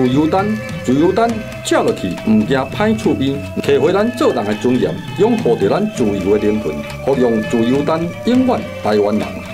自由党，自由党吃落去唔惊歹厝边，摕回咱做人的尊严，拥护着咱自由的灵魂，服用自由党，永远台湾人。